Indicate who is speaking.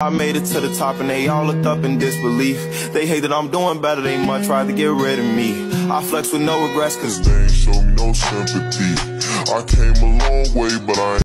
Speaker 1: I made it to the top and they all looked up in disbelief. They hate that I'm doing better, they much try to get rid of me. I flex with no regrets cause
Speaker 2: they ain't show no sympathy. I came a long way, but I